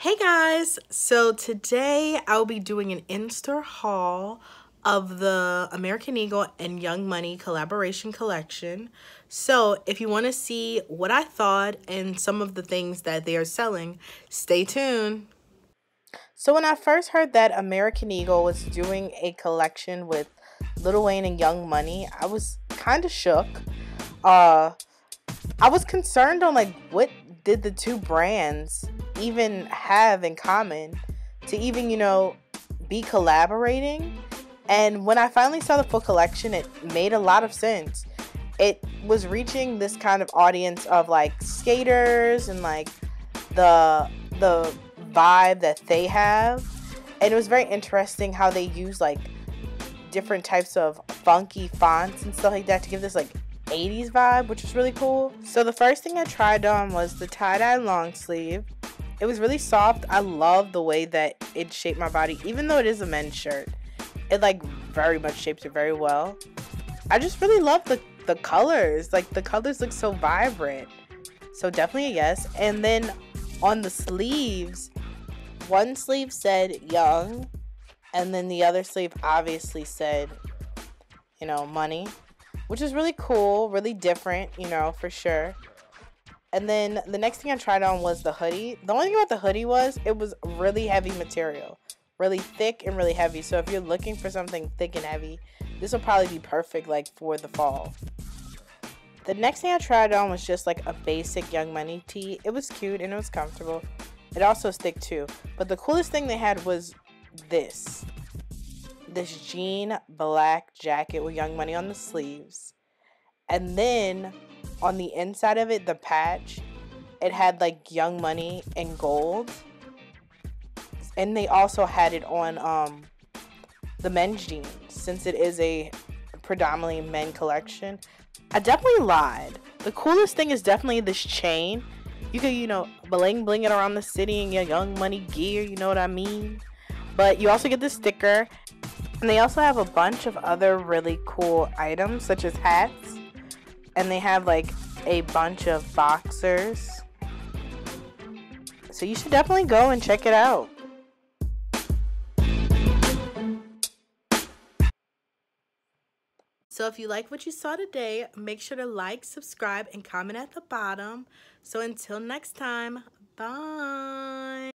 Hey guys, so today I'll be doing an in-store haul of the American Eagle and Young Money collaboration collection. So if you want to see what I thought and some of the things that they are selling, stay tuned. So when I first heard that American Eagle was doing a collection with Lil Wayne and Young Money, I was kind of shook. Uh, I was concerned on like what did the two brands even have in common to even, you know, be collaborating. And when I finally saw the full collection, it made a lot of sense. It was reaching this kind of audience of like skaters and like the the vibe that they have. And it was very interesting how they use like different types of funky fonts and stuff like that to give this like 80s vibe, which was really cool. So the first thing I tried on was the tie-dye long sleeve. It was really soft. I love the way that it shaped my body, even though it is a men's shirt. It like very much shapes it very well. I just really love the the colors. Like the colors look so vibrant. So definitely a yes. And then on the sleeves, one sleeve said young, and then the other sleeve obviously said, you know, money, which is really cool, really different, you know, for sure. And then the next thing I tried on was the hoodie. The only thing about the hoodie was it was really heavy material, really thick and really heavy. So if you're looking for something thick and heavy, this will probably be perfect like for the fall. The next thing I tried on was just like a basic Young Money tee. It was cute and it was comfortable. It also stick too. But the coolest thing they had was this. This jean black jacket with Young Money on the sleeves. And then on the inside of it, the patch, it had like Young Money and gold. And they also had it on um the men's jeans since it is a predominantly men collection. I definitely lied. The coolest thing is definitely this chain. You can, you know, bling bling it around the city in your Young Money gear, you know what I mean? But you also get the sticker. And they also have a bunch of other really cool items such as hats and they have like a bunch of boxers. So you should definitely go and check it out. So if you like what you saw today, make sure to like, subscribe, and comment at the bottom. So until next time, bye.